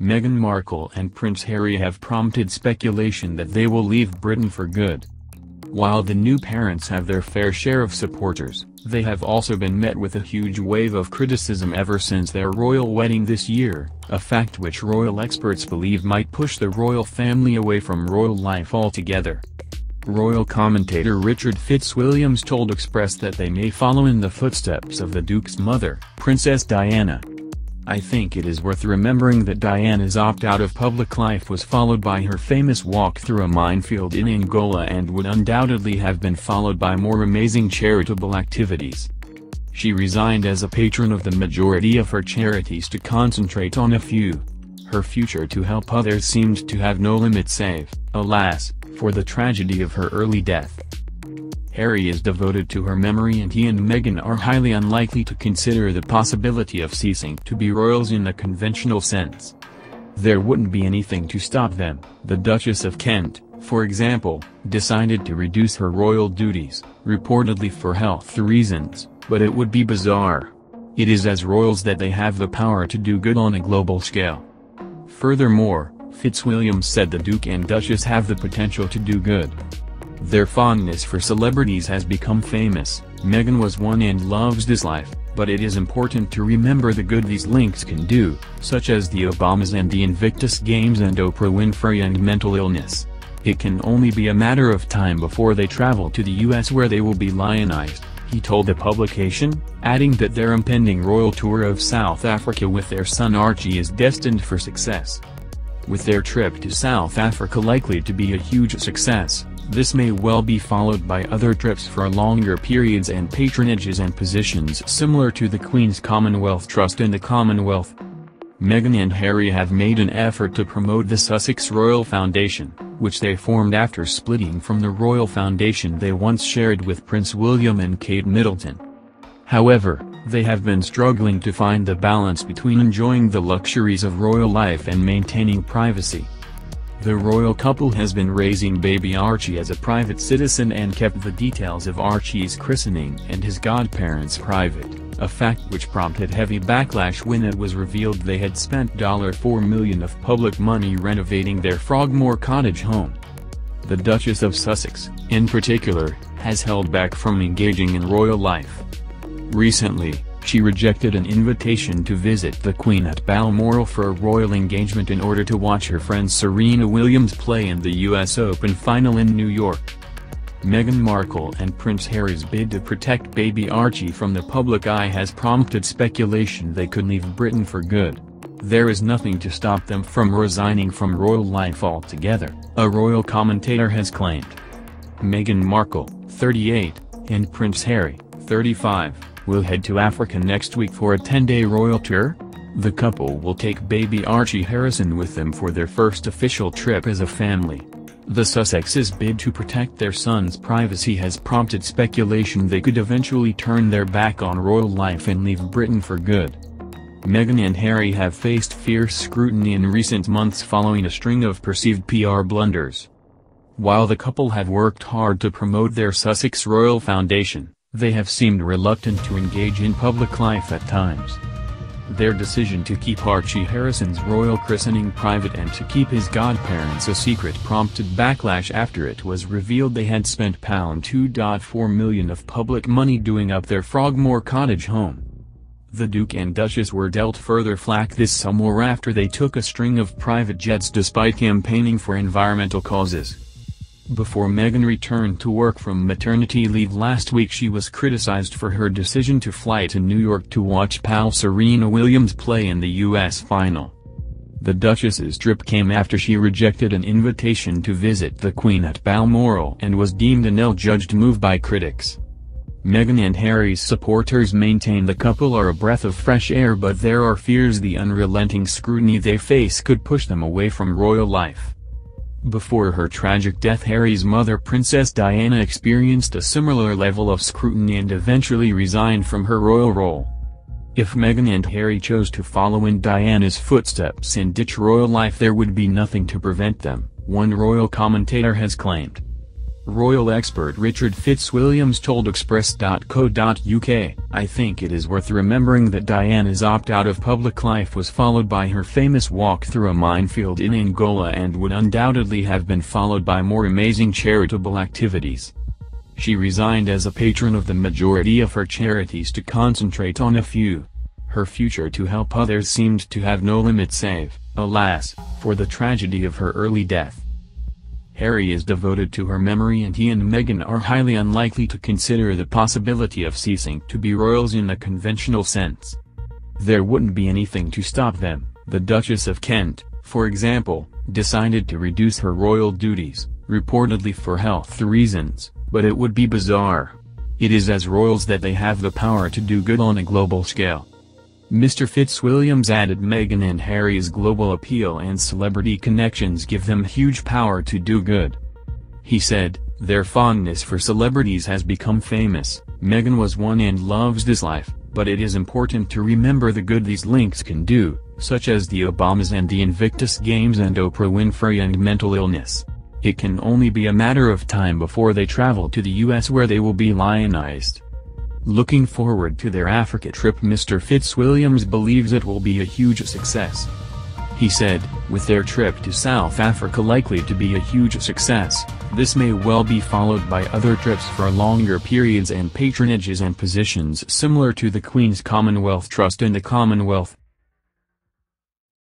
Meghan Markle and Prince Harry have prompted speculation that they will leave Britain for good. While the new parents have their fair share of supporters, they have also been met with a huge wave of criticism ever since their royal wedding this year, a fact which royal experts believe might push the royal family away from royal life altogether. Royal commentator Richard Fitzwilliams told Express that they may follow in the footsteps of the Duke's mother, Princess Diana. I think it is worth remembering that Diana's opt-out of public life was followed by her famous walk through a minefield in Angola and would undoubtedly have been followed by more amazing charitable activities. She resigned as a patron of the majority of her charities to concentrate on a few. Her future to help others seemed to have no limit save, alas, for the tragedy of her early death. Harry is devoted to her memory and he and Meghan are highly unlikely to consider the possibility of ceasing to be royals in the conventional sense. There wouldn't be anything to stop them, the Duchess of Kent, for example, decided to reduce her royal duties, reportedly for health reasons, but it would be bizarre. It is as royals that they have the power to do good on a global scale. Furthermore, Fitzwilliams said the Duke and Duchess have the potential to do good. Their fondness for celebrities has become famous, Meghan was one and loves this life, but it is important to remember the good these links can do, such as the Obamas and the Invictus Games and Oprah Winfrey and mental illness. It can only be a matter of time before they travel to the US where they will be lionized, he told the publication, adding that their impending royal tour of South Africa with their son Archie is destined for success. With their trip to South Africa likely to be a huge success, this may well be followed by other trips for longer periods and patronages and positions similar to the Queen's Commonwealth Trust and the Commonwealth. Meghan and Harry have made an effort to promote the Sussex Royal Foundation, which they formed after splitting from the Royal Foundation they once shared with Prince William and Kate Middleton. However, they have been struggling to find the balance between enjoying the luxuries of royal life and maintaining privacy. The royal couple has been raising baby Archie as a private citizen and kept the details of Archie's christening and his godparents private, a fact which prompted heavy backlash when it was revealed they had spent 4 million of public money renovating their Frogmore Cottage home. The Duchess of Sussex, in particular, has held back from engaging in royal life. Recently, she rejected an invitation to visit the Queen at Balmoral for a royal engagement in order to watch her friend Serena Williams play in the US Open final in New York. Meghan Markle and Prince Harry's bid to protect baby Archie from the public eye has prompted speculation they could leave Britain for good. There is nothing to stop them from resigning from royal life altogether, a royal commentator has claimed. Meghan Markle, 38, and Prince Harry, 35 will head to Africa next week for a 10-day royal tour? The couple will take baby Archie Harrison with them for their first official trip as a family. The Sussexes' bid to protect their son's privacy has prompted speculation they could eventually turn their back on royal life and leave Britain for good. Meghan and Harry have faced fierce scrutiny in recent months following a string of perceived PR blunders. While the couple have worked hard to promote their Sussex Royal Foundation, they have seemed reluctant to engage in public life at times. Their decision to keep Archie Harrison's royal christening private and to keep his godparents a secret prompted backlash after it was revealed they had spent £2.4 million of public money doing up their Frogmore Cottage home. The Duke and Duchess were dealt further flack this summer after they took a string of private jets despite campaigning for environmental causes. Before Meghan returned to work from maternity leave last week she was criticized for her decision to fly to New York to watch pal Serena Williams play in the U.S. final. The Duchess's trip came after she rejected an invitation to visit the Queen at Balmoral and was deemed an ill-judged move by critics. Meghan and Harry's supporters maintain the couple are a breath of fresh air but there are fears the unrelenting scrutiny they face could push them away from royal life. Before her tragic death Harry's mother Princess Diana experienced a similar level of scrutiny and eventually resigned from her royal role. If Meghan and Harry chose to follow in Diana's footsteps and ditch royal life there would be nothing to prevent them, one royal commentator has claimed. Royal expert Richard Fitzwilliams told Express.co.uk, I think it is worth remembering that Diana's opt-out of public life was followed by her famous walk through a minefield in Angola and would undoubtedly have been followed by more amazing charitable activities. She resigned as a patron of the majority of her charities to concentrate on a few. Her future to help others seemed to have no limit save, alas, for the tragedy of her early death. Harry is devoted to her memory and he and Meghan are highly unlikely to consider the possibility of ceasing to be royals in the conventional sense. There wouldn't be anything to stop them, the Duchess of Kent, for example, decided to reduce her royal duties, reportedly for health reasons, but it would be bizarre. It is as royals that they have the power to do good on a global scale. Mr. Fitzwilliams added Meghan and Harry's global appeal and celebrity connections give them huge power to do good. He said, their fondness for celebrities has become famous, Meghan was one and loves this life, but it is important to remember the good these links can do, such as the Obamas and the Invictus Games and Oprah Winfrey and mental illness. It can only be a matter of time before they travel to the US where they will be lionized. Looking forward to their Africa trip Mr. Fitzwilliams believes it will be a huge success. He said, with their trip to South Africa likely to be a huge success, this may well be followed by other trips for longer periods and patronages and positions similar to the Queen's Commonwealth Trust and the Commonwealth